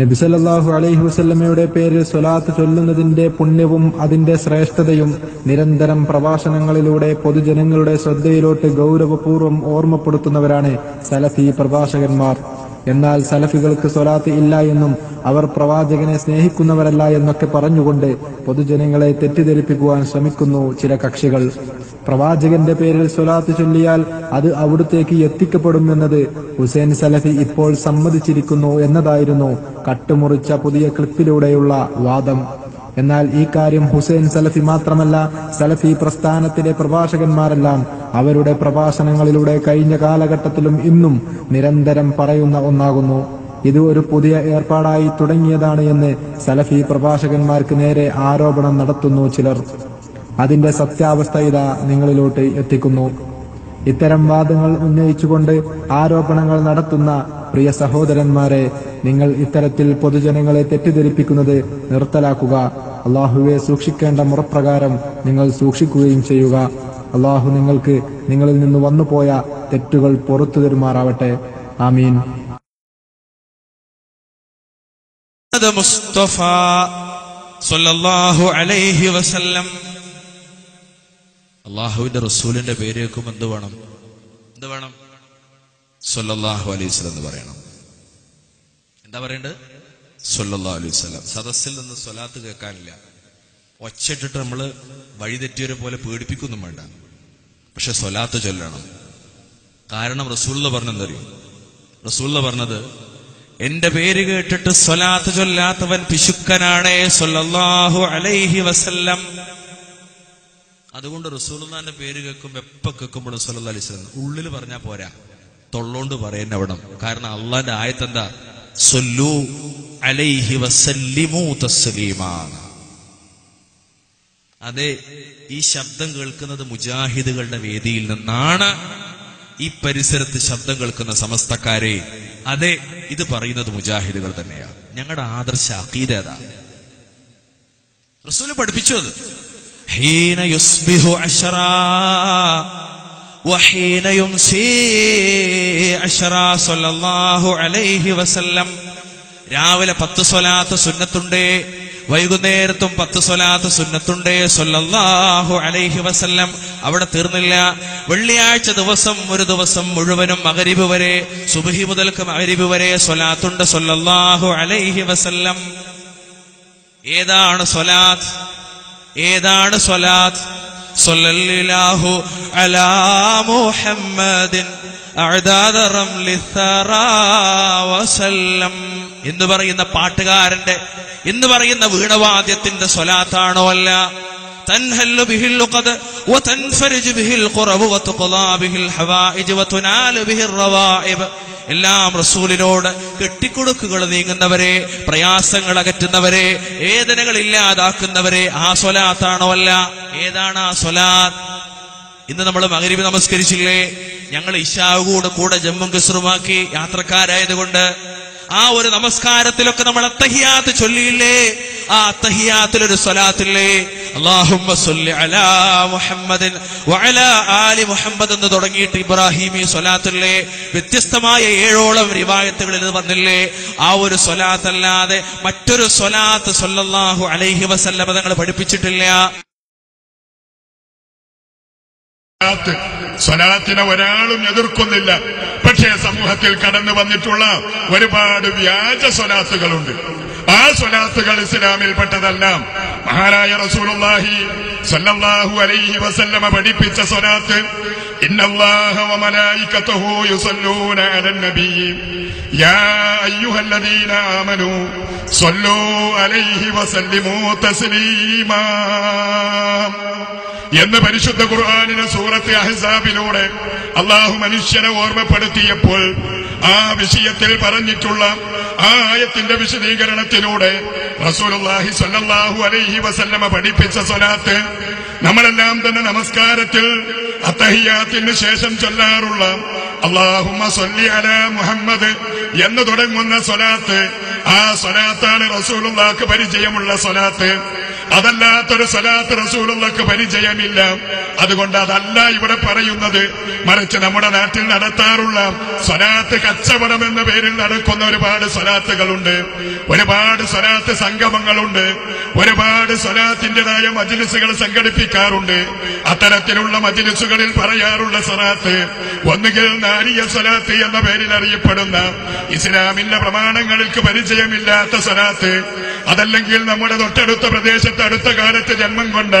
നബിസല്ലാഹു അലൈഹി വസല്ലമയുടെ പേരിൽ സ്വലാത്ത് ചൊല്ലുന്നതിന്റെ പുണ്യവും അതിന്റെ ശ്രേഷ്ഠതയും നിരന്തരം പ്രഭാഷണങ്ങളിലൂടെ പൊതുജനങ്ങളുടെ ശ്രദ്ധയിലോട്ട് ഗൗരവപൂർവം ഓർമ്മപ്പെടുത്തുന്നവരാണ് സലഫി പ്രഭാഷകന്മാർ. എന്നാൽ സലഫികൾക്ക് സ്വലാത്ത് ഇല്ല എന്നും അവർ പ്രവാചകനെ സ്നേഹിക്കുന്നവരല്ല എന്നൊക്കെ പറഞ്ഞുകൊണ്ട് പൊതുജനങ്ങളെ തെറ്റിദ്ധരിപ്പിക്കുവാൻ ശ്രമിക്കുന്നു ചില കക്ഷികൾ. പ്രവാചകന്റെ പേരിൽ സ്വലാത്ത് ചൊല്ലിയാൽ അത് അവിടുത്തേക്ക് എത്തിക്കപ്പെടുമെന്നത് ഹുസൈൻ സലഫി ഇപ്പോൾ സമ്മതിച്ചിരിക്കുന്നു എന്നതായിരുന്നു കട്ടുമുറിച്ച പുതിയ ക്ലിപ്പിലൂടെയുള്ള വാദം. എന്നാൽ ഈ കാര്യം ഹുസൈൻ സലഫി മാത്രമല്ല സലഫി പ്രസ്ഥാനത്തിലെ പ്രഭാഷകന്മാരെല്ലാം അവരുടെ പ്രഭാഷണങ്ങളിലൂടെ കഴിഞ്ഞ കാലഘട്ടത്തിലും ഇന്നും നിരന്തരം പറയുന്ന ഒന്നാകുന്നു. ഇത് ഒരു പുതിയ ഏർപ്പാടായി തുടങ്ങിയതാണ് എന്ന് സലഫി പ്രഭാഷകന്മാർക്ക് നേരെ ആരോപണം നടത്തുന്നു ചിലർ. അതിന്റെ സത്യാവസ്ഥ ഇതാ നിങ്ങളിലോട്ട് എത്തിക്കുന്നു. ഇത്തരം വാദങ്ങൾ ഉന്നയിച്ചുകൊണ്ട് ആരോപണങ്ങൾ നടത്തുന്ന പ്രിയ സഹോദരന്മാരെ നിങ്ങൾ ഇത്തരത്തിൽ പൊതുജനങ്ങളെ തെറ്റിദ്ധരിപ്പിക്കുന്നത് നിർത്തലാക്കുക. അള്ളാഹുവെ സൂക്ഷിക്കേണ്ട മുറപ്രകാരം നിങ്ങൾ സൂക്ഷിക്കുകയും ചെയ്യുക. അള്ളാഹു നിങ്ങൾക്ക് നിങ്ങളിൽ നിന്ന് വന്നുപോയ തെറ്റുകൾ പുറത്തു തരുമാറാവട്ടെ. ആമീൻ. അലൈഹി വസല്ലം. അള്ളാഹുവിന്റെ റസൂലിന്റെ പേര് കേൾക്കുമ്പോൾ എന്ത് വേണം? എന്ത് വേണം? സല്ലല്ലാഹു അലൈഹി വസല്ലം എന്ന് പറയണം. എന്താ പറയണ്ടത്? സല്ലല്ലാഹു അലൈഹി വസല്ലം. സദസ്സിൽ നിന്ന് സ്വലാത്ത് കേൾക്കാനില്ല. ഒച്ചയിട്ടിട്ട് നമ്മൾ വഴിതെറ്റിയവരെ പോലെ പേടിപ്പിക്കൊന്നും വേണ്ട. പക്ഷെ സ്വലാത്ത് ചൊല്ലണം. കാരണം റസൂള്ള പറഞ്ഞെന്തറിയും റസൂള്ള പറഞ്ഞത് എന്റെ പേര് കേട്ടിട്ട് സ്വലാത്ത് ചൊല്ലാത്തവൻ പിശുക്കനാണേ സല്ലല്ലാഹു അലൈഹി വസല്ലം. അതുകൊണ്ട് റസൂലുള്ളാന്റെ പേര് കേൾക്കുമ്പോൾ എപ്പോ കേൾക്കുമ്പോഴും സല്ലല്ലാഹു അലൈഹി വസല്ലം ഉള്ളിൽ പറഞ്ഞാൽ പോരാ. തൊള്ളോണ്ട് പറയുന്ന അവിടം കാരണം അള്ളാന്റെ ആയത്തെന്താ? സൊല്ലു അലൈഹി വസല്ലിമു തസ്ലീമാണ് അതെ ഈ ശബ്ദം കേൾക്കുന്നത് മുജാഹിദുകളുടെ വേദിയിൽ നിന്നാണ്. ഈ പരിസരത്ത് ശബ്ദം കേൾക്കുന്ന സമസ്തക്കാരെ അതെ ഇത് പറയുന്നത് മുജാഹിദുകൾ തന്നെയാണ്. ഞങ്ങളുടെ ആദർശ അഖീദ ഏതാ? റസൂൽ പഠിപ്പിച്ചു അത്. ഹീന യുസ്ബിഹു അശ്റാ يمسي عشرة صلى الله عليه وسلم. രാവിലെ പത്ത് സ്വലാത്ത് സുന്നത്തുണ്ട്. വൈകുന്നേരത്തും പത്ത് സ്വലാത്ത് സുന്നത്തുണ്ട്. സൊല്ലാഹു അലൈഹി വസല്ലം. അവിടെ തീർന്നില്ല. വെള്ളിയാഴ്ച ദിവസം ഒരു ദിവസം മുഴുവനും മകരിബ് വരെ സുബഹി മുതൽക്ക് മകരിബ് വരെ സ്വലാത്തുണ്ട്. സൊല്ലാഹു അലൈഹി വസല്ലം. ഏതാണ് സ്വലാത്ത്? ഏതാണ് സ്വലാത്ത്? സൊല്ലാഹു അലാ മുഹമ്മദിൻ അഅദാദ റംലി ثرى വസല്ലം എന്ന് പറയുന്ന പാട്ടുകാരന്റെ എന്ന് പറയുന്ന വീണവാദ്യത്തിന്റെ സ്വലാത്താണോ അല്ല تنهل به اللقد وتنفرج به القرب وتقضى به الحوائج وتنال به الروائب എല്ലാം റസൂലിനോട് കെട്ടിക്കൊടുക്കുകൾ നീങ്ങുന്നവരെ പ്രയാസങ്ങൾ അകറ്റുന്നവരെ വേദനകൾ ഇല്ലാതാക്കുന്നവരെ ആ സ്വലാത്താണോ അല്ല? ഏതാണ് ആ സ്വലാത്ത്? ഇന്ന് നമ്മൾ മകരിബ് നമസ്കരിച്ചില്ലേ? ഞങ്ങൾ ഇഷാവ് കൂടെ കൂടെ ജമ്മും കസറുമാക്കി യാത്രക്കാരായതുകൊണ്ട് ആ ഒരു നമസ്കാരത്തിലൊക്കെ നമ്മൾ അത്തഹിയാത്ത് ചൊല്ലിയില്ലേ? ആ അത്തഹിയാത്തിൽ ഒരു സ്വലാത്തില്ലേ? അള്ളാഹുമ്മ സല്ലി അലാ മുഹമ്മദിൻ ആലി മുഹമ്മദ് എന്ന് തുടങ്ങിയിട്ട് ഇബ്രാഹിമി സ്വലാത്തില്ലേ? വ്യത്യസ്തമായ ഏഴോളം റിവായത്തുകളിൽ വന്നില്ലേ? ആ ഒരു സ്വലാത്തല്ലാതെ മറ്റൊരു സ്വലാത്ത് സൊല്ലാഹു അലൈഹി വസല്ലമ തങ്ങൾ പഠിപ്പിച്ചിട്ടില്ല. സ്വലാത്ത്. സ്വലാത്തിനെ ഒരാളും എതിർക്കുന്നില്ല. പക്ഷേ സമൂഹത്തിൽ കടന്നു വന്നിട്ടുള്ള ഒരുപാട് വ്യാജ സ്വലാത്തുകളുണ്ട്. ആ സ്വലാത്തുകൾ ഇസ്ലാമിൽപ്പെട്ടതല്ല മഹാനായ റസൂലുള്ളാഹി സല്ലല്ലാഹു അലൈഹി വസല്ലമ പഠിപ്പിച്ച സ്വലാത്ത് ഇന്നല്ലാഹ വമലായികതഹു യുസല്ലൂന അലൻ നബി. യാ അയ്യുഹല്ലദീന ആമനൂ സല്ലൂ അലൈഹി വസല്ലിമൂ തസ്ലീമാ. എന്ന് പരിശുദ്ധ ഖുർആാനിന് സൂറത്ത് അഹ്സാബിലൂടെ അള്ളാഹു മനുഷ്യനെ ഓർമ്മപ്പെടുത്തിയപ്പോൾ ആ വിഷയത്തിൽ പറഞ്ഞിട്ടുള്ള ആ ആയത്തിന്റെ വിശദീകരണത്തിലൂടെ റസൂലുള്ളാഹി സ്വല്ലല്ലാഹു അലൈഹി വസല്ലമ പഠിപ്പിച്ച സ്വലാത്ത് നമ്മളെല്ലാം തന്നെ നമസ്കാരത്തിൽ അത്തഹിയാത്തിന് ശേഷം ചൊല്ലാറുള്ള അള്ളാഹുമ്മ സൊല്ലി അല മുഹമ്മദ് എന്ന് തുടങ്ങുന്ന സ്വലാത്ത് ആ സ്വലാത്താണ് റസൂലുള്ളാക്ക് പരിചയമുള്ള സ്വലാത്ത് അതല്ലാത്തൊരു സലാത്ത് റസൂലുള്ളക്ക് പരിചയമില്ല. അതുകൊണ്ട് അതല്ല ഇവിടെ പറയുന്നത്. മറിച്ച് നമ്മുടെ നാട്ടിൽ നടത്താറുള്ള സലാത്ത് കച്ചവടം എന്ന പേരിൽ നടക്കുന്ന ഒരുപാട് സലാത്തുകളുണ്ട്. ഒരുപാട് സലാത്ത് സംഗമങ്ങളുണ്ട്. ഒരുപാട് സലാത്തിന്റെതായ മജിലിസുകൾ സംഘടിപ്പിക്കാറുണ്ട്. അത്തരത്തിലുള്ള മജിലിസുകളിൽ പറയാറുള്ള സലാത്ത് ഒന്നുകിൽ നാരിയ സലാത്ത് എന്ന പേരിൽ അറിയപ്പെടുന്ന ഇസ്ലാമിന്റെ പ്രമാണങ്ങൾക്ക് പരിചയമില്ലാത്ത സലാത്ത് അതല്ലെങ്കിൽ നമ്മുടെ തൊട്ടടുത്ത പ്രദേശത്ത് അടുത്ത കാലത്ത് ജന്മം കൊണ്ട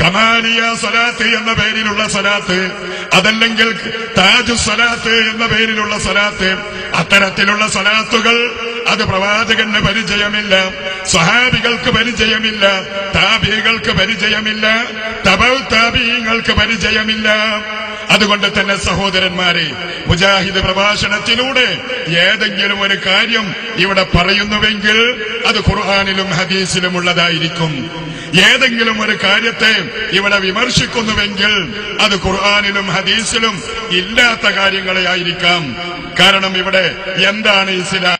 കമാലിയ സലാത്ത് എന്ന പേരിലുള്ള സലാത്ത് അതല്ലെങ്കിൽ താജു സലാത്ത് എന്ന പേരിലുള്ള സലാത്ത് അത്തരത്തിലുള്ള സലാത്തുകൾ അത് പ്രവാചകന് പരിചയമില്ല സ്വഹാബികൾക്ക് പരിചയമില്ല താബികൾക്ക് പരിചയമില്ല തബൽ താബിങ്ങൾക്ക് പരിചയമില്ല. അതുകൊണ്ട് തന്നെ സഹോദരന്മാരെ മുജാഹിദ് പ്രഭാഷണത്തിലൂടെ ഏതെങ്കിലും ഒരു കാര്യം ഇവിടെ പറയുന്നുവെങ്കിൽ അത് ഖുർആാനിലും ഹദീസിലും ഉള്ളതായിരിക്കും. ഏതെങ്കിലും ഒരു കാര്യത്തെ ഇവിടെ വിമർശിക്കുന്നുവെങ്കിൽ അത് ഖുർആാനിലും ഹദീസിലും ഇല്ലാത്ത കാര്യങ്ങളെ ആയിരിക്കാം. കാരണം ഇവിടെ എന്താണ് ഇസ്ലാം?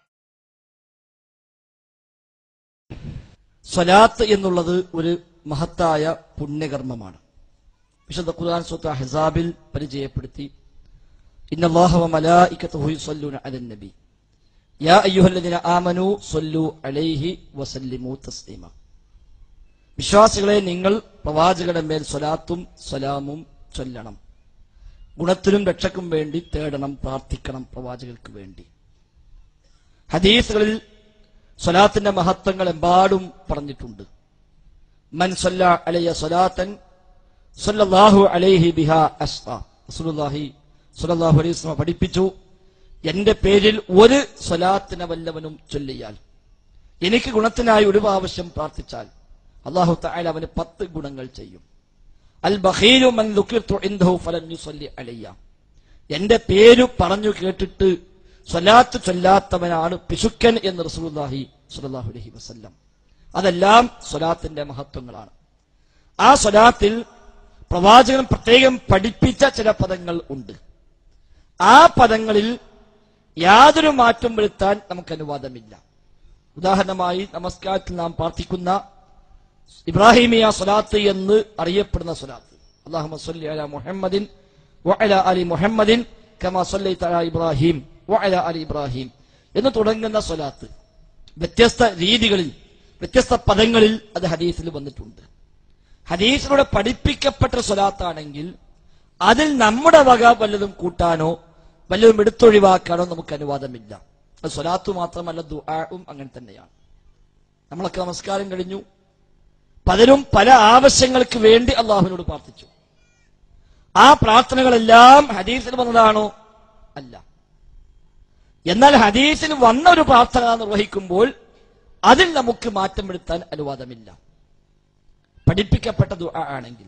സ്വലാത്ത് എന്നുള്ളത് ഒരു മഹത്തായ പുണ്യകർമ്മമാണ്. വിശുദ്ധ ഖുർആൻ സൂത്ത ഹിസാബിൽ പരിചയപ്പെടുത്തി. ഇന്നല്ലാഹു വ മലായികത്തുഹു യുസല്ലൂന അലൻ നബി. യാ അയ്യുഹല്ലദീന ആമനു സല്ലു അലൈഹി വസല്ലിമു തസ്ലീമ. വിശ്വാസികളെ നിങ്ങൾ പ്രവാചകരുടെ മേൽ സ്വലാത്തും സലാമും ചൊല്ലണം. ഗുണത്തിനും രക്ഷക്കും വേണ്ടി തേടണം പ്രാർത്ഥിക്കണം പ്രവാചകർക്ക് വേണ്ടി. ഹദീസുകളിൽ സ്വലാത്തിന്റെ മഹത്വങ്ങൾ എമ്പാടും പറഞ്ഞിട്ടുണ്ട്. മൻ സല്ല അലയ്യ സ്വലാത്തൻ സല്ലല്ലാഹു അലൈഹി സ്വല്ലല്ലാഹു അലൈഹി വസല്ലം പഠിപ്പിച്ചു. എന്റെ പേരിൽ ഒരു സ്വലാത്തിനെ വല്ലവനും ചൊല്ലിയാൽ എനിക്ക് ഗുണത്തിനായി ഒരു പ്രാവശ്യം പ്രാർത്ഥിച്ചാൽ അള്ളാഹു തആല അവന് പത്ത് ഗുണങ്ങൾ ചെയ്യും. അൽ ബഖീലു മൻ അലയ്യ. എന്റെ പേര് പറഞ്ഞു കേട്ടിട്ട് സ്വലാത്ത് ചൊല്ലാത്തവനാണ് പിശുക്കൻ എന്ന് റസൂലുള്ളാഹി സ്വല്ലല്ലാഹു അലൈഹി വസല്ലം. അതെല്ലാം സ്വലാത്തിന്റെ മഹത്വങ്ങളാണ്. ആ സ്വലാത്തിൽ പ്രവാചകൻ പ്രത്യേകം പഠിപ്പിച്ച ചില പദങ്ങൾ ഉണ്ട്. ആ പദങ്ങളിൽ യാതൊരു മാറ്റം വരുത്താൻ നമുക്ക് അനുവാദമില്ല. ഉദാഹരണമായി നമസ്കാരത്തിൽ നാം പ്രാർത്ഥിക്കുന്ന ഇബ്രാഹിമിയ സ്വലാത്ത് എന്ന് അറിയപ്പെടുന്ന സ്വലാത്ത്. അള്ളാഹു സല്ലി അല മുഹമ്മദിൻ അലി മുഹമ്മദിൻ കമാ ഇബ്രാഹിം അലി ഇബ്രാഹിം എന്ന് തുടങ്ങുന്ന സ്വലാത്ത്. വ്യത്യസ്ത രീതികളിൽ വ്യത്യസ്ത പദങ്ങളിൽ അത് ഹദീസിൽ വന്നിട്ടുണ്ട്. ഹദീസിലൂടെ പഠിപ്പിക്കപ്പെട്ട സ്വലാത്താണെങ്കിൽ അതിൽ നമ്മുടെ വക വല്ലതും കൂട്ടാനോ വല്ലതും എടുത്തൊഴിവാക്കാനോ നമുക്ക് അനുവാദമില്ല. അത് സ്വലാത്തു മാത്രമല്ല ദുആവും അങ്ങനെ തന്നെയാണ്. നമ്മളൊക്കെ നമസ്കാരം കഴിഞ്ഞു. പലരും പല ആവശ്യങ്ങൾക്ക് വേണ്ടി അള്ളാഹുവിനോട് പ്രാർത്ഥിച്ചു. ആ പ്രാർത്ഥനകളെല്ലാം ഹദീസിൽ വന്നതാണോ? അല്ല. എന്നാൽ ഹദീസിൽ വന്ന ഒരു പ്രാർത്ഥന നിർവഹിക്കുമ്പോൾ അതിൽ നമുക്ക് മാറ്റം വരുത്താൻ അനുവാദമില്ല. പഠിപ്പിക്കപ്പെട്ട ദുആ ആണെങ്കിൽ.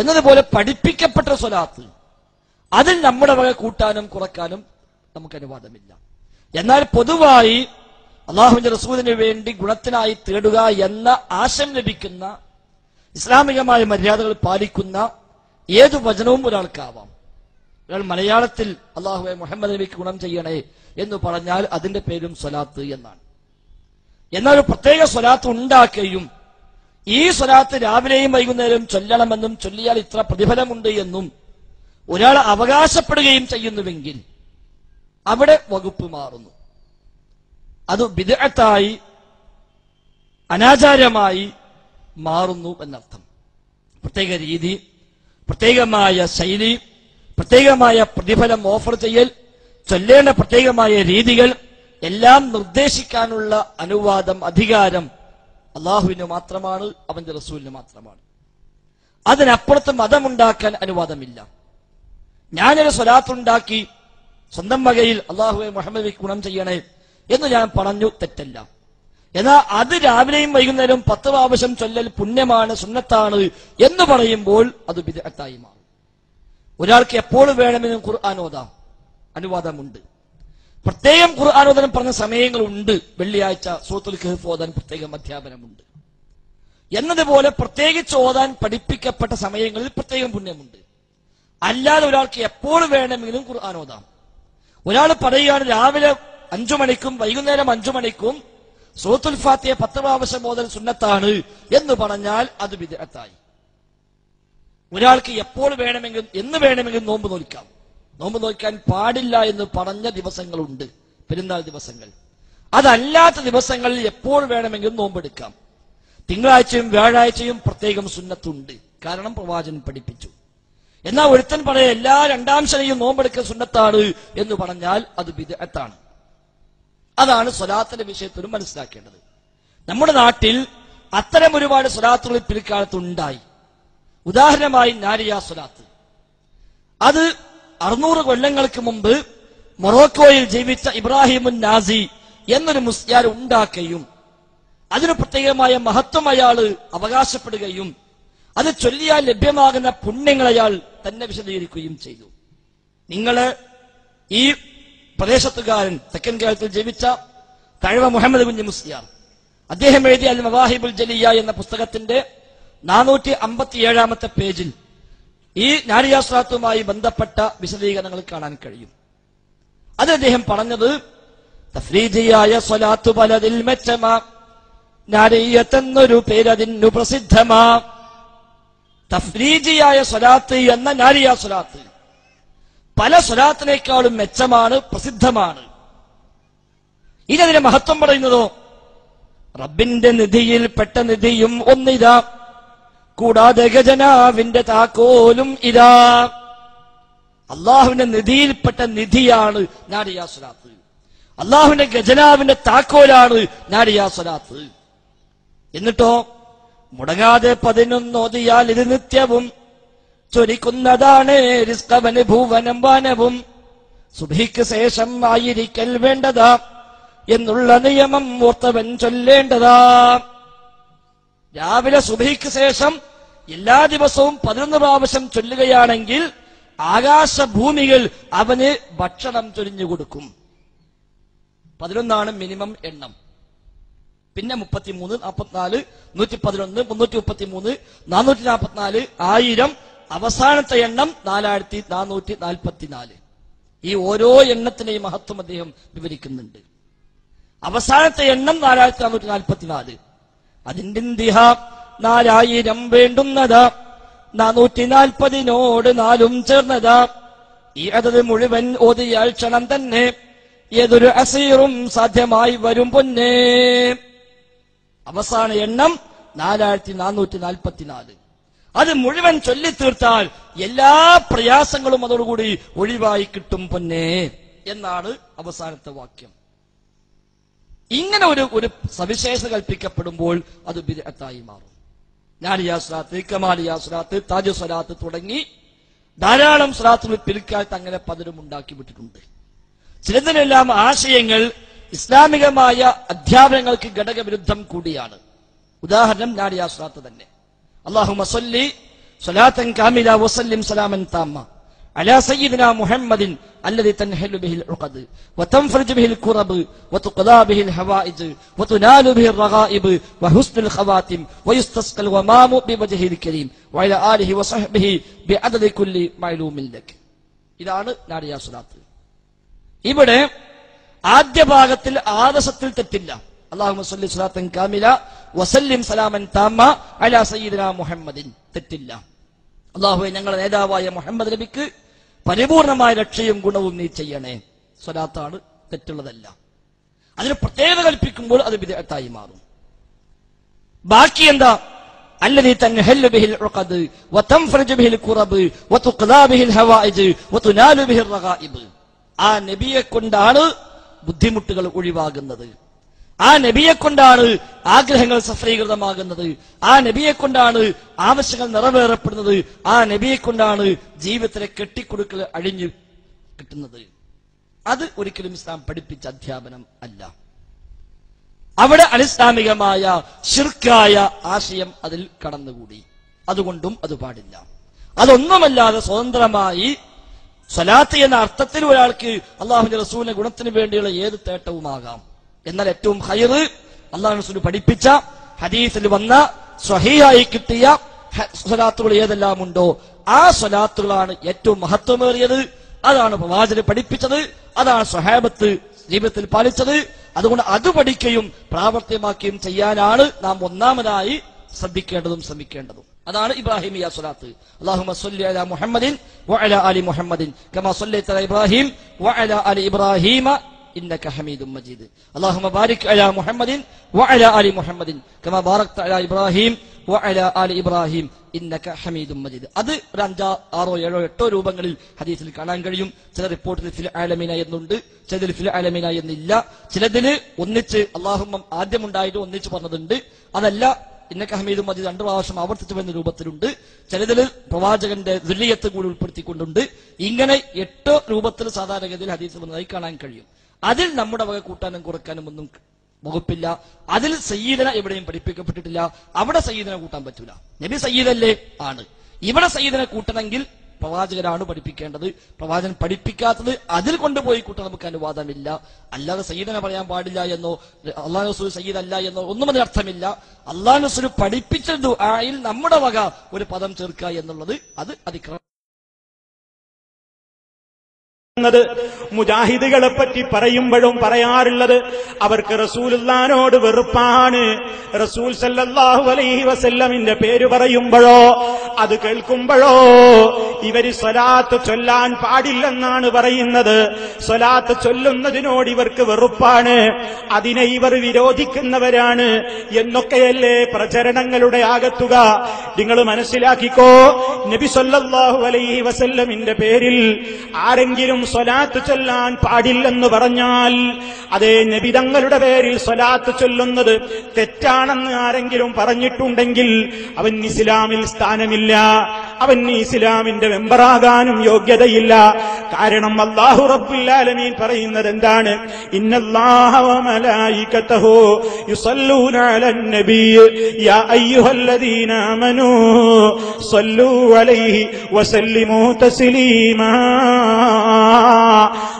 എന്നതുപോലെ പഠിപ്പിക്കപ്പെട്ട സ്വലാത്ത്. അതിൽ നമ്മുടെ വക കൂട്ടാനും കുറക്കാനും നമുക്ക് അനുവാദമില്ല. എന്നാൽ പൊതുവായി അള്ളാഹുവിന്റെ റസൂലിന് വേണ്ടി ഗുണത്തിനായി തേടുക എന്ന ആശം ലഭിക്കുന്ന ഇസ്ലാമികമായ മര്യാദകൾ പാലിക്കുന്ന ഏതു വചനവും ഒരാൾക്കാവാം. ഒരാൾ മലയാളത്തിൽ അള്ളാഹുവെ മുഹമ്മദ് നബിക്ക് ഗുണം ചെയ്യണേ എന്ന് പറഞ്ഞാൽ അതിന്റെ പേരും സ്വലാത്ത് എന്നാണ്. എന്നാൽ പ്രത്യേക സ്വലാത്ത് ഉണ്ടാക്കുകയും ഈ സ്വലാത്ത് രാവിലെയും വൈകുന്നേരം ചൊല്ലണമെന്നും ചൊല്ലിയാൽ ഇത്ര പ്രതിഫലമുണ്ട് എന്നും ഒരാൾ അവകാശപ്പെടുകയും ചെയ്യുന്നുവെങ്കിൽ അവിടെ വകുപ്പ് മാറുന്നു. അത് വിദഗ്ധായി അനാചാരമായി മാറുന്നു എന്നർത്ഥം. പ്രത്യേക രീതി പ്രത്യേകമായ ശൈലി പ്രത്യേകമായ പ്രതിഫലം ഓഫർ ചെയ്യൽ ചൊല്ലേണ്ട പ്രത്യേകമായ രീതികൾ എല്ലാം നിർദ്ദേശിക്കാനുള്ള അനുവാദം അധികാരം അള്ളാഹുവിന് മാത്രമാണ് അവന്റെ റസൂലിന് മാത്രമാണ്. അതിനപ്പുറത്ത് മതമുണ്ടാക്കാൻ അനുവാദമില്ല. ഞാനൊരു സ്വലാത്തുണ്ടാക്കി സ്വന്തം വകയിൽ അള്ളാഹുവെ മുഹമ്മദ് ഗുണം ചെയ്യണേ എന്ന് ഞാൻ പറഞ്ഞു തെറ്റല്ല. എന്നാൽ അത് രാവിലെയും വൈകുന്നേരവും പത്ത് പ്രാവശ്യം ചൊല്ലൽ പുണ്യമാണ് സുന്നത്താണ് എന്ന് പറയുമ്പോൾ അത് വിദഗ്ധായി മാറും. ഒരാൾക്ക് എപ്പോൾ വേണമെന്നും ഖുർആൻ അനുവാദം അനുവാദമുണ്ട്. പ്രത്യേകം ഖുർആാനോദനം പറഞ്ഞ സമയങ്ങളുണ്ട്. വെള്ളിയാഴ്ച സൂത്തുൽ കഹഫ് ഓതാൻ പ്രത്യേകം അധ്യാപനമുണ്ട്. എന്നതുപോലെ പ്രത്യേകിച്ച് ഓതാൻ പഠിപ്പിക്കപ്പെട്ട സമയങ്ങളിൽ പ്രത്യേകം പുണ്യമുണ്ട്. അല്ലാതെ ഒരാൾക്ക് എപ്പോൾ വേണമെങ്കിലും ഖുർആൻ ഓതാം. ഒരാൾ പറയുകയാണ് രാവിലെ അഞ്ചു മണിക്കും വൈകുന്നേരം അഞ്ചു മണിക്കും സൂത്തുൽ ഫാത്തിയെ പത്ത് പ്രാവശ്യം ഓതൽ സുന്നത്താണ് എന്ന് പറഞ്ഞാൽ അത് വിദഗ്ധായി ഒരാൾക്ക് എപ്പോൾ വേണമെങ്കിലും എന്ന് വേണമെങ്കിലും നോമ്പ് നോൽക്കാം. നോമ്പ് നോക്കാൻ പാടില്ല എന്ന് പറഞ്ഞ ദിവസങ്ങളുണ്ട്. പെരുന്നാൾ ദിവസങ്ങൾ. അതല്ലാത്ത ദിവസങ്ങളിൽ എപ്പോൾ വേണമെങ്കിലും നോമ്പെടുക്കാം. തിങ്കളാഴ്ചയും വ്യാഴാഴ്ചയും പ്രത്യേകം സുന്നത്തുണ്ട്. കാരണം പ്രവാചകൻ പഠിപ്പിച്ചു. എന്നാൽ ഒരുത്തൻ പറയാ എല്ലാ രണ്ടാം ശനിയും നോമ്പെടുക്കൽ സുന്നത്താണ് എന്ന് പറഞ്ഞാൽ അത് വിദഗ്ധാണ് അതാണ് സ്വലാത്തിന്റെ വിഷയത്തിലും മനസ്സിലാക്കേണ്ടത്. നമ്മുടെ നാട്ടിൽ അത്തരം ഒരുപാട് സ്വലാത്തുകൾ പിൽക്കാലത്ത് ഉണ്ടായി. ഉദാഹരണമായി നാരിയ സ്വലാത്ത്. അത് അറുന്നൂറ് കൊല്ലങ്ങൾക്ക് മുമ്പ് മൊറോക്കോയിൽ ജീവിച്ച ഇബ്രാഹിമുൻ നാസി എന്നൊരു മുസ്ലിയാർ ഉണ്ടാക്കുകയും അതിന് പ്രത്യേകമായ മഹത്വം അയാൾ അവകാശപ്പെടുകയും അത് ചൊല്ലിയാൽ ലഭ്യമാകുന്ന പുണ്യങ്ങൾ അയാൾ തന്നെ വിശദീകരിക്കുകയും ചെയ്തു. നിങ്ങൾ ഈ പ്രദേശത്തുകാരൻ തെക്കൻ കേരളത്തിൽ ജീവിച്ച തഴവ മുഹമ്മദ് കുഞ്ഞ് മുസ്ലിയാർ. അദ്ദേഹം എഴുതിയ അൽ മവാഹിബുൽ ജലിയ എന്ന പുസ്തകത്തിന്റെ നാനൂറ്റി അമ്പത്തിയേഴാമത്തെ പേജിൽ ഈ നാരിയാസ്രാത്തുമായി ബന്ധപ്പെട്ട വിശദീകരണങ്ങൾ കാണാൻ കഴിയും. അത് അദ്ദേഹം പറഞ്ഞത് തഫ്രീജിയായ സ്വലാത്തു പലതിൽ മെച്ചമാ പേര് പേരതിനു പ്രസിദ്ധമാ. തഫ്രീജിയായ സ്വലാത്ത് എന്ന നാരിയ സ്വലാത്ത് പല സ്വലാത്തിനേക്കാളും മെച്ചമാണ് പ്രസിദ്ധമാണ്. ഇനി അതിന്റെ മഹത്വം പറയുന്നതോ റബ്ബിന്റെ നിധിയിൽ പെട്ട നിധിയും ഒന്നിതാ. കൂടാതെ ഗജനാവിന്റെ താക്കോലും ഇതാ. അള്ളാഹുവിന്റെ നിധിയിൽപ്പെട്ട നിധിയാണ് നാടിയാ സ്വലാത്ത്. അള്ളാഹുവിന്റെ ഗജനാവിന്റെ താക്കോലാണ് നാടിയാ സ്വലാത്ത്. എന്നിട്ടോ മുടങ്ങാതെ പതിനൊന്നോതിയാൽ ഇത് നിത്യവും. ചൊരിക്കുന്നതാണ് റിസ്കവന് ഭൂവനം വാനവും. സുഭിക്ക് ശേഷം ആയിരിക്കൽ വേണ്ടതാ. എന്നുള്ള നിയമം ഓർത്തവൻ ചൊല്ലേണ്ടതാ. രാവിലെ സുബഹിക്ക് ശേഷം എല്ലാ ദിവസവും പതിനൊന്ന് പ്രാവശ്യം ചൊല്ലുകയാണെങ്കിൽ ആകാശഭൂമികൾ അവന് ഭക്ഷണം ചൊരിഞ്ഞു കൊടുക്കും. പതിനൊന്നാണ് മിനിമം എണ്ണം. പിന്നെ മുപ്പത്തിമൂന്ന് നാൽപ്പത്തിനാല് നൂറ്റി പതിനൊന്ന് മുന്നൂറ്റി മുപ്പത്തി മൂന്ന് നാനൂറ്റി നാൽപ്പത്തിനാല് ആയിരം. അവസാനത്തെ എണ്ണം നാലായിരത്തി നാനൂറ്റി നാൽപ്പത്തിനാല് ഈ ഓരോ എണ്ണത്തിന്റെയും മഹത്വം അദ്ദേഹം വിവരിക്കുന്നുണ്ട്. അവസാനത്തെ എണ്ണം നാലായിരത്തി നാനൂറ്റി നാൽപ്പത്തിനാല് അതിന്റെ ദിഹ നാലായിരം വേണ്ടുന്നതാ. നാനൂറ്റി നാൽപ്പതിനോട് നാലും ചേർന്നതാ. ഈ അതത് മുഴുവൻ ഓതിയാൽ ക്ഷണം തന്നെ. ഏതൊരു അസീറും സാധ്യമായി വരും പൊന്നേ. അവസാന എണ്ണം നാലായിരത്തി നാനൂറ്റി നാൽപ്പത്തിനാല് അത് മുഴുവൻ ചൊല്ലിത്തീർത്താൽ എല്ലാ പ്രയാസങ്ങളും അതോടുകൂടി ഒഴിവായി കിട്ടും പൊന്നേ. എന്നാണ് അവസാനത്തെ വാക്യം. ഇങ്ങനെ ഒരു ഒരു സവിശേഷത കൽപ്പിക്കപ്പെടുമ്പോൾ അത് ബിരത്തായി മാറും. ഞാനിയാ സ്രാത്ത് കമാലിയാ സ്വലാത്ത് താജു സ്വലാത്ത് തുടങ്ങി ധാരാളം സ്വലാത്തുകൾ പിൽക്കാലത്ത് അങ്ങനെ പലരും ഉണ്ടാക്കി വിട്ടിട്ടുണ്ട്. ചിലതിനെല്ലാം ആശയങ്ങൾ ഇസ്ലാമികമായ അധ്യാപനങ്ങൾക്ക് ഘടകവിരുദ്ധം കൂടിയാണ്. ഉദാഹരണം ഞാനിയാ സ്രാത്ത് തന്നെ. അള്ളാഹു മസല്ലി സ്വലാത്തൻ കാമില വസല്ലിം സലാമൻ താമ്മ. على سيدنا محمد الذي تنحل به العقد وتنفرج به الكرب وتقضى به الحوائج وتنال به الرغائب وحسن الخواتم ويستسقى الغمام بوجهه الكريم وعلى آله وصحبه بعدد كل معلوم لك ഇതാണ് നാടിയ സുലാത്ത് ഇവിടെ ആദ്യ ഭാഗത്തിൽ ആദർശത്തിൽ തെറ്റില്ല അള്ളാഹു സല്ലി സ്വലാത്തൻ കാമില വസല്ലിം സലാമൻ താമ അലാ സയ്യിദന മുഹമ്മദിൻ തെറ്റില്ല അള്ളാഹുവെ ഞങ്ങളുടെ നേതാവായ മുഹമ്മദ് നബിക്ക് പരിപൂർണമായ രക്ഷയും ഗുണവും നീ ചെയ്യണേ സ്വലാത്താണ് തെറ്റുള്ളതല്ല അതിന് പ്രത്യേകത കൽപ്പിക്കുമ്പോൾ അത് വിദഗ്ധായി മാറും ബാക്കി എന്താ الذي تنهل به العقد وتنفرج به الكرب وتقضى به الهوائج وتنال به الرغائب ആ നബിയെ കൊണ്ടാണ് ബുദ്ധിമുട്ടുകൾ ഒഴിവാകുന്നത് ആ നബിയെ കൊണ്ടാണ് ആഗ്രഹങ്ങൾ സഫലീകൃതമാകുന്നത്. ആ നബിയെ കൊണ്ടാണ് ആവശ്യങ്ങൾ നിറവേറപ്പെടുന്നത്. ആ നബിയെ കൊണ്ടാണ് ജീവിതത്തിലെ കെട്ടിക്കൊടുക്കൽ അഴിഞ്ഞു കിട്ടുന്നത്. അത് ഒരിക്കലും ഇസ്ലാം പഠിപ്പിച്ച അധ്യാപനം അല്ല. അവിടെ അനിസ്ലാമികമായ ശിർക്കായ ആശയം അതിൽ കടന്നുകൂടി. അതുകൊണ്ടും അത് പാടില്ല. അതൊന്നുമല്ലാതെ സ്വതന്ത്രമായി സ്വലാത്ത് എന്ന അർത്ഥത്തിൽ ഒരാൾക്ക് അള്ളാഹുന്റെ റസൂലിന്റെ ഗുണത്തിന് വേണ്ടിയുള്ള ഏത് തേട്ടവുമാകാം. എന്നാൽ ഏറ്റവും ഹൈർ അള്ളാഹു റസൂൽ പഠിപ്പിച്ച ഹദീസിൽ വന്ന സ്വഹീയായി കിട്ടിയ സ്വലാത്തുകൾ ഏതെല്ലാം ഉണ്ടോ ആ സ്വലാത്തുകളാണ് ഏറ്റവും മഹത്വമേറിയത്. അതാണ് പ്രവാചകൻ പഠിപ്പിച്ചത് അതാണ് സ്വഹാബത്ത് ജീവിതത്തിൽ പാലിച്ചത്. അതുകൊണ്ട് അത് പഠിക്കുകയും പ്രാവർത്തികമാക്കുകയും ചെയ്യാനാണ് നാം ഒന്നാമതായി ശ്രദ്ധിക്കേണ്ടതും ശ്രമിക്കേണ്ടതും. അതാണ് ഇബ്രാഹിമിയ സ്വലാത്ത്. അല്ലാഹുമ്മ അലി അലാ മുഹമ്മദിൻ മുഹമ്മദിൻ. കമാ സല്ലൈത ഇബ്രാഹിം ഇബ്രാഹീമ ഇന്നക ഹമീദും മജീദ്. അല്ലാഹുമ്മ ബാരിക് അലാ മുഹമ്മദിൻ വഅലാ ആലി മുഹമ്മദിൻ. കമാ ബാറക്ത അലാ ഇബ്രാഹിം വഅലാ ആലി ഇബ്രാഹിം. ഇന്നക ഹമീദും മജീദ്. അത് ഒരു അഞ്ചോ ആറോ ഏഴോ എട്ടോ രൂപങ്ങളിൽ ഹദീസിൽ കാണാൻ കഴിയും. ചില റിപ്പോർട്ടിൽ ഫിൽ ആലമീന എന്നുണ്ട്. ചിലതിൽ ഫിൽ ആലമീന എന്നില്ല. ചിലതിൽ ഒന്നിച്ച് അള്ളാഹുമ്മ ആദ്യം ഉണ്ടായിട്ട് ഒന്നിച്ച് പറഞ്ഞതുണ്ട്. അതല്ല ഇന്നക ഹമീദും മജീദ് രണ്ടു പ്രാവശ്യം ആവർത്തിച്ചു വരുന്ന രൂപത്തിലുണ്ട്. ചിലതിൽ പ്രവാചകന്റെ ദുല്യത്ത് കൂടി ഉൾപ്പെടുത്തിക്കൊണ്ടുണ്ട്. ഇങ്ങനെ എട്ട് രൂപത്തിൽ സാധാരണഗതിയിൽ ഹദീസ് വന്നതായി കാണാൻ കഴിയും. അതിൽ നമ്മുടെ വക കൂട്ടാനും കുറക്കാനും ഒന്നും വകുപ്പില്ല. അതിൽ സയ്യിദന എവിടെയും പഠിപ്പിക്കപ്പെട്ടിട്ടില്ല. അവിടെ സയ്യിദന കൂട്ടാൻ പറ്റൂല. നബി സയ്യിദല്ലേ? ആണ്. ഇവിടെ സയ്യിദനെ കൂട്ടണമെങ്കിൽ പ്രവാചകരാണ് പഠിപ്പിക്കേണ്ടത്. പ്രവാചകൻ പഠിപ്പിക്കാത്തത് അതിൽ കൊണ്ടുപോയി കൂട്ടാൻ നമുക്ക് അനുവാദമില്ല. അല്ലാതെ സയ്യിദനെ പറയാൻ പാടില്ല എന്നോ അള്ളാഹു റസൂൽ സയ്യിദ് അല്ല എന്നോ ഒന്നും അതിന് അർത്ഥമില്ല. അള്ളാഹു റസൂൽ പഠിപ്പിച്ച ദുആയിൽ നമ്മുടെ വക ഒരു പദം ചേർക്കുക എന്നുള്ളത് അത് അതിക്രമം. ത് മുജാഹിദുകളെ പറ്റി പറയുമ്പോഴും പറയാറുള്ളത് അവർക്ക് റസൂലുള്ളാനോട് വെറുപ്പാണ്. റസൂൽ സല്ലാഹു അലൈഹി വസല്ലമിന്റെ പേര് പറയുമ്പോഴോ അത് കേൾക്കുമ്പോഴോ ഇവർ സ്വലാത്ത് ചൊല്ലാൻ പാടില്ലെന്നാണ് പറയുന്നത്. സ്വലാത്ത് ചൊല്ലുന്നതിനോട് ഇവർക്ക് വെറുപ്പാണ്. അതിനെ ഇവർ വിരോധിക്കുന്നവരാണ് എന്നൊക്കെയല്ലേ പ്രചരണങ്ങളുടെ ആകത്തുക. നിങ്ങൾ മനസ്സിലാക്കിക്കോ നബി സല്ലല്ലാഹു അലൈഹി വസല്ലമിന്റെ പേരിൽ ആരെങ്കിലും സ്വലാത്ത് ചൊല്ലാൻ പാടില്ലെന്ന് പറഞ്ഞാൽ അതേ നബിതങ്ങളുടെ പേരിൽ സ്വലാത്ത് ചൊല്ലുന്നത് തെറ്റാണെന്ന് ആരെങ്കിലും പറഞ്ഞിട്ടുണ്ടെങ്കിൽ അവൻ ഇസ്ലാമിൽ സ്ഥാനമില്ല അവൻ ഇസ്ലാമിന്റെ മെമ്പറാകാനും യോഗ്യതയില്ല. കാരണം അള്ളാഹു റബ്ബുല്ലാലമീൻ പറയുന്നത് എന്താണ്? ഇന്നല്ലാഹ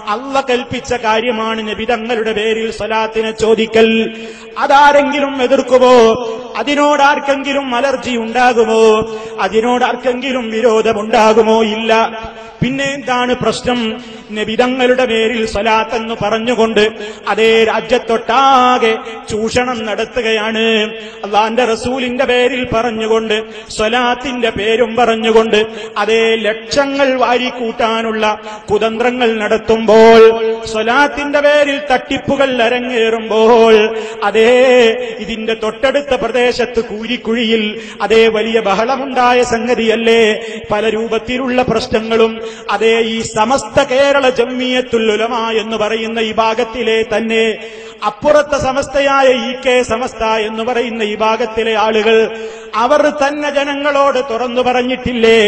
അല്ല കൽപ്പിച്ച കാര്യമാണ് നബിതങ്ങളുടെ പേരിൽ സ്വലാത്തിനെ ചോദിക്കൽ. അതാരെങ്കിലും എതിർക്കുമോ അതിനോട് ആർക്കെങ്കിലും അലർജി ഉണ്ടാകുമോ? അതിനോട് അതിനോടാർക്കെങ്കിലും വിരോധമുണ്ടാകുമോ? ഇല്ല. പിന്നെ എന്താണ് പ്രശ്നം? നബിതങ്ങളുടെ പേരിൽ സ്വലാത്തെന്ന് പറഞ്ഞുകൊണ്ട് അതേ രാജ്യത്തൊട്ടാകെ ചൂഷണം നടത്തുകയാണ്. അള്ളാന്റെ റസൂലിന്റെ പേരിൽ പറഞ്ഞുകൊണ്ട് സ്വലാത്തിന്റെ പേരും പറഞ്ഞുകൊണ്ട് അതേ ലക്ഷങ്ങൾ വാരിക്കൂട്ടാനുള്ള കുതന്ത്രങ്ങൾ നടത്തുമ്പോൾ സ്വലാത്തിന്റെ പേരിൽ തട്ടിപ്പുകൾ അരങ്ങേറുമ്പോൾ അതേ ഇതിന്റെ തൊട്ടടുത്ത പ്രദേശത്ത് കൂരിക്കുഴിയിൽ അതേ വലിയ ബഹളമുണ്ടായ സംഗതിയല്ലേ? പല രൂപത്തിലുള്ള പ്രശ്നങ്ങളും അതേ ഈ സമസ്ത കേരള ജമ്മിയത്തുൽ ജമ്മിയത്തുല്ലുലമ എന്ന് പറയുന്ന ഈ ഭാഗത്തിലെ തന്നെ അപ്പുറത്തെ സമസ്തയായ ഇ കെ സമസ്ത എന്ന് പറയുന്ന ഈ ഭാഗത്തിലെ ആളുകൾ അവർ തന്നെ ജനങ്ങളോട് തുറന്നു പറഞ്ഞിട്ടില്ലേ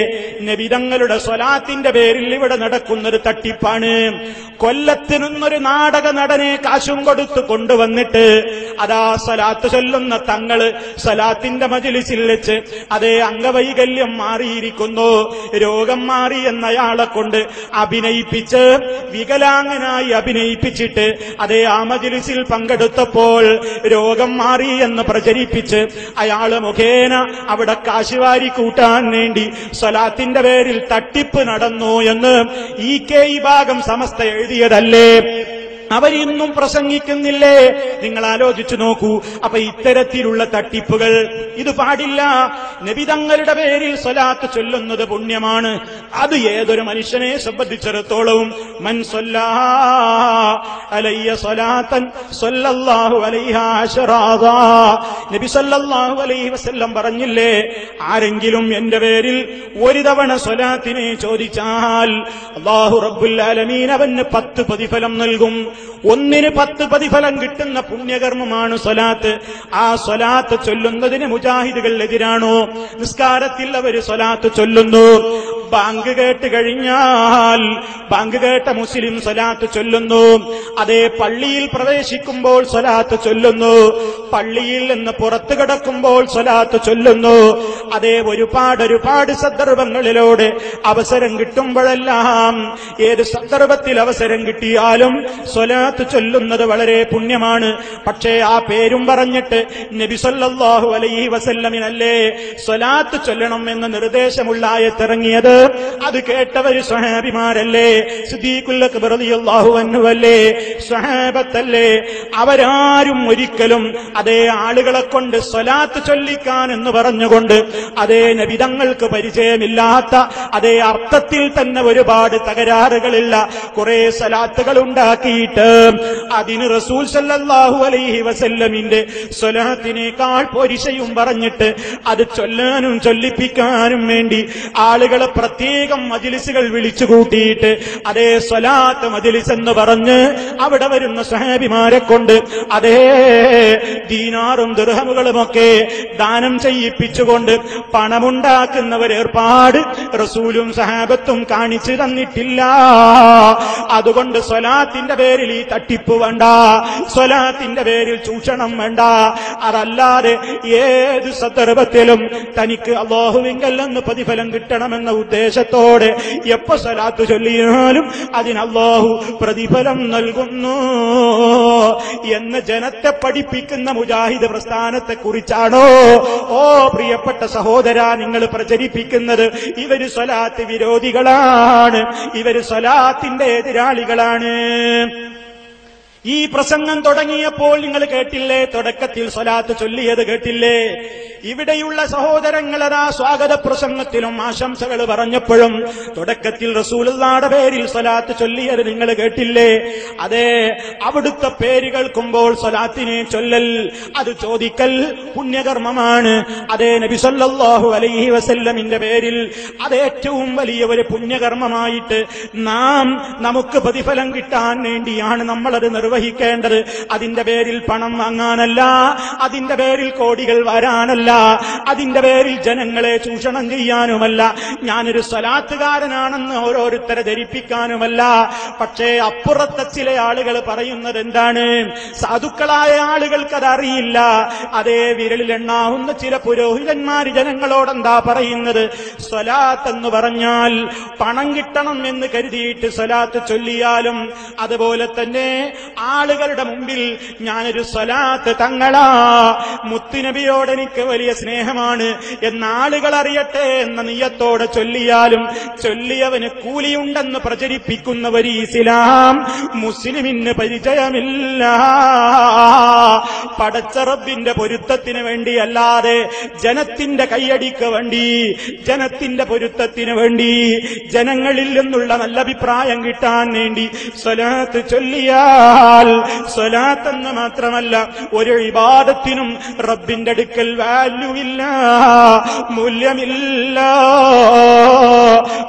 നബിതങ്ങളുടെ സ്വലാത്തിന്റെ പേരിൽ ഇവിടെ നടക്കുന്നൊരു തട്ടിപ്പാണ്. കൊല്ലത്തിനൊന്നൊരു നാടക നടനെ കാശും കൊടുത്തു കൊണ്ടുവന്നിട്ട് അതാ സ്വലാത്ത് ചൊല്ലുന്ന തങ്ങൾ സ്വലാത്തിന്റെ മജിലിസിൽ വെച്ച് അതേ അംഗവൈകല്യം മാറിയിരിക്കുന്നു. രോഗം മാറി എന്നയാളെ കൊണ്ട് അഭിനയിപ്പിച്ച് വികലാംഗനായി അഭിനയിപ്പിച്ചിട്ട് അതേ ആ മജിലിസിൽ പങ്കെടുത്തപ്പോൾ രോഗം മാറി എന്ന് പ്രചരിപ്പിച്ച് അയാൾ മുഖേന അവിടെ കാശുവാരി കൂട്ടാൻ വേണ്ടി സ്വലാത്തിന്റെ പേരിൽ തട്ടിപ്പ് നടന്നു എന്ന് ഈ കെ ഈ ഭാഗം സമസ്ത എഴുതിയതല്ലേ? അവരിന്നും പ്രസംഗിക്കുന്നില്ലേ? നിങ്ങൾ ആലോചിച്ചു നോക്കൂ. അപ്പൊ ഇത്തരത്തിലുള്ള തട്ടിപ്പുകൾ ഇത് പാടില്ല. നബിതങ്ങളുടെ പേരിൽ സ്വലാത്ത് ചൊല്ലുന്നത് പുണ്യമാണ്. അത് ഏതൊരു മനുഷ്യനെ സംബന്ധിച്ചിടത്തോളവും മൻ സ്വലാത്തൻ നബി സല്ലാഹു അലൈഹി വസല്ലം പറഞ്ഞില്ലേ ആരെങ്കിലും എന്റെ പേരിൽ ഒരു തവണ സ്വലാത്തിനെ ചോദിച്ചാൽ അള്ളാഹു റബ്ബുല്ലാലമീൻ അവന് പത്ത് പ്രതിഫലം നൽകും. ഒന്നിന് പത്ത് പ്രതിഫലം കിട്ടുന്ന പുണ്യകർമ്മമാണ് സ്വലാത്ത്. ആ സ്വലാത്ത് ചൊല്ലുന്നതിന് മുജാഹിദുകൾ എതിരാണോ? നിസ്കാരത്തിൽ അവർ സ്വലാത്ത് ചൊല്ലുന്നു. ബാങ്ക് കേട്ട് കഴിഞ്ഞാൽ ബാങ്ക് കേട്ട മുസ്ലിം സ്വലാത്ത് ചൊല്ലുന്നു. അതേ പള്ളിയിൽ പ്രവേശിക്കുമ്പോൾ സ്വലാത്ത് ചൊല്ലുന്നു. പള്ളിയിൽ നിന്ന് പുറത്തു കിടക്കുമ്പോൾ സ്വലാത്ത് ചൊല്ലുന്നു. അതേ ഒരുപാട് ഒരുപാട് സന്ദർഭങ്ങളിലൂടെ അവസരം കിട്ടുമ്പോഴെല്ലാം ഏത് സന്ദർഭത്തിൽ അവസരം കിട്ടിയാലും സ്വലാത്ത് ചൊല്ലുന്നത് വളരെ പുണ്യമാണ്. പക്ഷേ ആ പേരും പറഞ്ഞിട്ട് നബിസൊല്ലാഹു അലൈഹി വസല്ലമിനല്ലേ സ്വലാത്ത് ചൊല്ലണം എന്ന നിർദ്ദേശമുള്ള ആയത്തിറങ്ങിയത്? അത് കേട്ടവര് സഹാബിമാരല്ലേ സിദ്ദീഖുല്ലാഹു അന്നുവല്ലേ സ്വഹാബത്തല്ലേ? അവരാരും ഒരിക്കലും അതേ ആളുകളെ കൊണ്ട് സ്വലാത്ത് ചൊല്ലിക്കാൻ എന്ന് പറഞ്ഞുകൊണ്ട് അതേ നബിതങ്ങൾക്ക് പരിചയമില്ലാത്ത അതേ അർത്ഥത്തിൽ തന്നെ ഒരുപാട് തകരാറുകളില്ല കുറെ സലാത്തുകൾ ഉണ്ടാക്കിയിട്ട് അതിന് റസൂൽ സല്ലാഹു അലൈഹി വസല്ലമിന്റെ സ്വലാത്തിനേക്കാൾ പൊരിശയും പറഞ്ഞിട്ട് അത് ചൊല്ലാനും ചൊല്ലിപ്പിക്കാനും വേണ്ടി ആളുകളെ പ്രത്യേകം മജിലിസുകൾ വിളിച്ചു കൂട്ടിയിട്ട് അതേ സ്വലാത്ത് മജിലിസ് എന്ന് പറഞ്ഞ് അവിടെ വരുന്ന സഹാബിമാരെ കൊണ്ട് അതേ ദീനാറും ദുർഹമുകളുമൊക്കെ ദാനം ചെയ്യിപ്പിച്ചുകൊണ്ട് പണമുണ്ടാക്കുന്നവരേർപ്പാട് റസൂലും സഹാബത്തും കാണിച്ചു തന്നിട്ടില്ല. അതുകൊണ്ട് സ്വലാത്തിന്റെ പേരിൽ ഈ തട്ടിപ്പ് വേണ്ട സ്വലാത്തിന്റെ പേരിൽ ചൂഷണം വേണ്ട. അതല്ലാതെ ഏത് സന്ദർഭത്തിലും തനിക്ക് അള്ളാഹുവിങ്കൽ പ്രതിഫലം കിട്ടണമെന്ന ഉദ്ദേശത്തോടെ എപ്പ സലാത്ത് ചൊല്ലിയാലും അതിനല്ലാഹു പ്രതിഫലം നൽകുന്നു. എന്ന് ജനത്തെ പഠിപ്പിക്കുന്ന മുജാഹിദ് പ്രസ്ഥാനത്തെ കുറിച്ചാണോ ഓ പ്രിയപ്പെട്ട സഹോദര നിങ്ങൾ പ്രചരിപ്പിക്കുന്നത് ഇവർ സ്വലാത്ത് വിരോധികളാണ്. ഇവർ സ്വലാത്തിന്റെ എതിരാളികളാണ്. ഈ പ്രസംഗം തുടങ്ങിയപ്പോൾ നിങ്ങൾ കേട്ടില്ലേ? തുടക്കത്തിൽ സ്വലാത്ത് ചൊല്ലിയത് കേട്ടില്ലേ? ഇവിടെയുള്ള സഹോദരങ്ങളതാ സ്വാഗത പ്രസംഗത്തിലും ആശംസകൾ പറഞ്ഞപ്പോഴും തുടക്കത്തിൽ റസൂലുള്ളാടെ പേരിൽ സ്വലാത്ത് ചൊല്ലിയത് നിങ്ങൾ കേട്ടില്ലേ? അതെ അവിടുത്തെ പേര് കേൾക്കുമ്പോൾ സ്വലാത്തിനെ ചൊല്ലൽ അത് ചോദിക്കൽ പുണ്യകർമ്മമാണ്. അതേ നബി സല്ലല്ലാഹു അലൈഹി വസല്ലമിന്റെ പേരിൽ അത് ഏറ്റവും വലിയ ഒരു പുണ്യകർമ്മമായിട്ട് നാം നമുക്ക് പ്രതിഫലം കിട്ടാൻ വേണ്ടിയാണ് നമ്മളത് നിർവഹിക്കേണ്ടത് അതിന്റെ പേരിൽ പണം വാങ്ങാനല്ല അതിന്റെ പേരിൽ കോടികൾ വരാനല്ല അതിന്റെ പേരിൽ ജനങ്ങളെ ചൂഷണം ചെയ്യാനുമല്ല. ഞാനൊരു സ്വലാത്തുകാരനാണെന്ന് ഓരോരുത്തരെ ധരിപ്പിക്കാനുമല്ല. പക്ഷേ അപ്പുറത്തെ ചില ആളുകൾ പറയുന്നത് എന്താണ്? സാധുക്കളായ ആളുകൾക്ക് അതറിയില്ല. അതേ വിരലിലെണ്ണാവുന്ന ചില പുരോഹിതന്മാര് ജനങ്ങളോട് എന്താ പറയുന്നത്? സ്വലാത്ത് എന്ന് പറഞ്ഞാൽ പണം കിട്ടണം എന്ന് കരുതിയിട്ട് സ്വലാത്ത് ചൊല്ലിയാലും അതുപോലെ തന്നെ ആളുകളുടെ മുമ്പിൽ ഞാനൊരു സ്വലാത്ത് തങ്ങളാ. മുത്തുനബിയോട് എനിക്ക് വലിയ സ്നേഹമാണ്. എന്ന് ആളുകൾ അറിയട്ടെ എന്ന നീയത്തോടെ ചൊല്ലിയാലും ചൊല്ലിയവന് കൂലിയുണ്ടെന്ന് പ്രചരിപ്പിക്കുന്നവർ ഇസ്ലാം മുസ്ലിമിന് പരിചയമില്ല. പടച്ചറബിന്റെ പൊരുത്തത്തിന് വേണ്ടി അല്ലാതെ ജനത്തിന്റെ കൈയടിക്ക് വേണ്ടി ജനത്തിന്റെ പൊരുത്തത്തിന് വേണ്ടി ജനങ്ങളിൽ നിന്നുള്ള നല്ല അഭിപ്രായം കിട്ടാൻ വേണ്ടി സ്വലാത്ത് ചൊല്ലിയാൽ ചെയ്താൽ സ്വലാത്തെന്ന് മാത്രമല്ല ഒരു വിവാദത്തിനും റബ്ബിന്റെ അടുക്കൽ വാല്യൂ ഇല്ല മൂല്യമില്ല.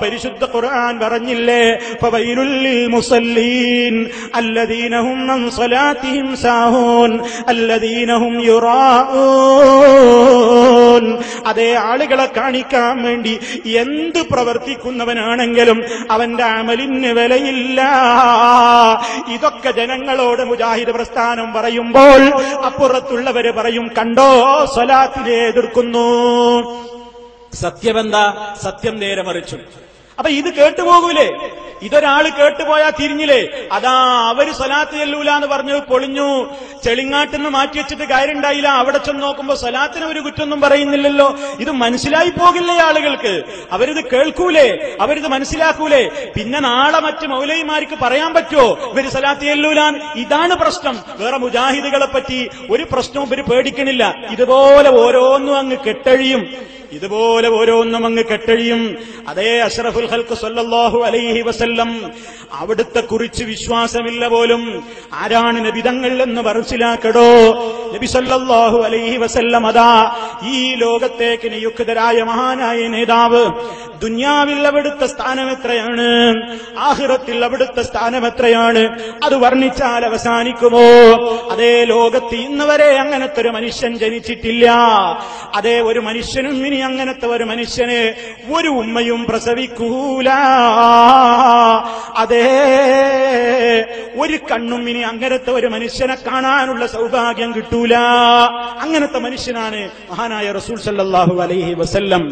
പരിശുദ്ധ ഖുർആൻ പറഞ്ഞില്ലേ മുസല്ലീൻ സാഹൂൻ അതേ ആളുകളെ കാണിക്കാൻ വേണ്ടി എന്ത് പ്രവർത്തിക്കുന്നവനാണെങ്കിലും അവന്റെ അമലിന് വിലയില്ല. ഇതൊക്കെ ജനങ്ങൾ ജനങ്ങളോട് മുജാഹിദ് പ്രസ്ഥാനം പറയുമ്പോൾ അപ്പുറത്തുള്ളവര് പറയും കണ്ടോ സ്വലാത്തിനെ എതിർക്കുന്നു. സത്യമെന്താ? സത്യം നേരെ മറിച്ചു. അപ്പൊ ഇത് കേട്ടുപോകൂലേ? ഇതൊരാൾ കേട്ടുപോയാ തിരിഞ്ഞില്ലേ? അതാ അവർ സ്വലാത്ത് ചെല്ലൂല എന്ന് പറഞ്ഞു പൊളിഞ്ഞു. ചെളിങ്ങാട്ടിന്ന് മാറ്റി വെച്ചിട്ട് കാര്യമുണ്ടായില്ല അവിടെ ചെന്ന് നോക്കുമ്പോ സ്വലാത്തിന് ഒരു കുറ്റൊന്നും പറയുന്നില്ലല്ലോ. ഇത് മനസ്സിലായി പോകില്ലേ ആളുകൾക്ക്? അവരിത് കേൾക്കൂലേ? അവരിത് മനസ്സിലാക്കൂലേ? പിന്നെ നാളെ മറ്റ് മൗലൈമാർക്ക് പറയാൻ പറ്റുമോ ഇവർ സ്വലാത്ത് ചെല്ലൂലാൻ ഇതാണ് പ്രശ്നം. വേറെ മുജാഹിദുകളെ പറ്റി ഒരു പ്രശ്നവും ഇവർ പേടിക്കണില്ല. ഇതുപോലെ ഓരോന്നും അങ്ങ് കെട്ടഴിയും. ഇതുപോലെ ഓരോന്നും അങ്ങ് കെട്ടഴിയും. അതേ അഷറഫുൽ ഹൽക്ക് സല്ലല്ലാഹു അലൈഹി വസല്ലം അവിടുത്തെ കുറിച്ച് വിശ്വാസമില്ല പോലും. ആരാണ് നബിതങ്ങൾ എന്ന് മനസ്സിലാക്കടോ നബി സല്ലല്ലാഹു അലൈഹി വസല്ലം അതാ ഈ ലോകത്തേക്ക് നിയുക്തരായ മഹാനായ നേതാവ്. ദുന്യാവിൽ അവിടുത്തെ സ്ഥാനം എത്രയാണ്? ആഹിറത്തിൽ അവിടുത്തെ സ്ഥാനം എത്രയാണ്? അത് വർണിച്ചാൽ അവസാനിക്കുമോ? അതേ ലോകത്ത് ഇന്ന് വരെ അങ്ങനത്തെ ഒരു മനുഷ്യൻ ജനിച്ചിട്ടില്ല. അതേ ഒരു മനുഷ്യനും ഇനി അങ്ങനത്തെ ഒരു മനുഷ്യനെ ഒരു ഉമ്മയും പ്രസവിക്കൂല. അതേ ഒരു കണ്ണും ഇനി അങ്ങനത്തെ ഒരു മനുഷ്യനെ കാണാനുള്ള സൗഭാഗ്യം കിട്ടൂല. അങ്ങനത്തെ മനുഷ്യനാണ് മഹാനായ റസൂൽ സല്ലാഹു അലൈഹി വസല്ലം.